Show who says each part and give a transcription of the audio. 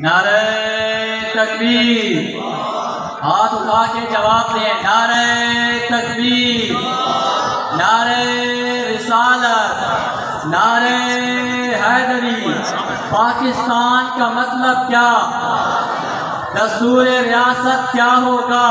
Speaker 1: नारे तकबीर। हाथ उठा के जवाब दें नारे तकबीर। नारे रिसालत। नारे हैदरी। पाकिस्तान का मतलब क्या? दस्तूर रियासत क्या होगा?